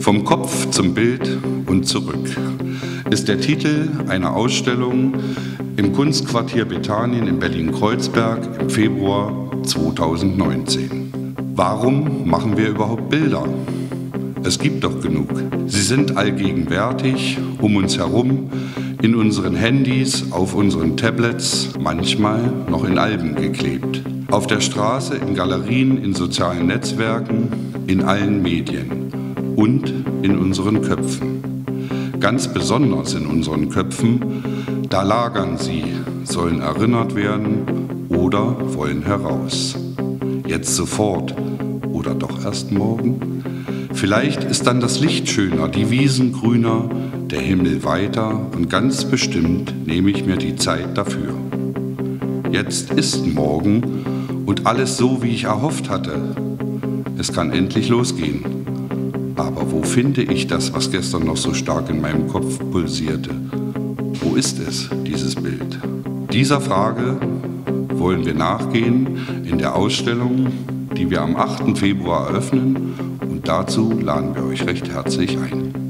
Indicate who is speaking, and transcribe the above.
Speaker 1: Vom Kopf zum Bild und zurück ist der Titel einer Ausstellung im Kunstquartier Bethanien in Berlin-Kreuzberg im Februar 2019. Warum machen wir überhaupt Bilder? Es gibt doch genug. Sie sind allgegenwärtig, um uns herum, in unseren Handys, auf unseren Tablets, manchmal noch in Alben geklebt. Auf der Straße, in Galerien, in sozialen Netzwerken, in allen Medien und in unseren Köpfen. Ganz besonders in unseren Köpfen, da lagern sie, sollen erinnert werden oder wollen heraus. Jetzt sofort oder doch erst morgen? Vielleicht ist dann das Licht schöner, die Wiesen grüner, der Himmel weiter und ganz bestimmt nehme ich mir die Zeit dafür. Jetzt ist morgen und alles so, wie ich erhofft hatte. Es kann endlich losgehen. Aber wo finde ich das, was gestern noch so stark in meinem Kopf pulsierte? Wo ist es, dieses Bild? Dieser Frage wollen wir nachgehen in der Ausstellung, die wir am 8. Februar eröffnen dazu laden wir euch recht herzlich ein.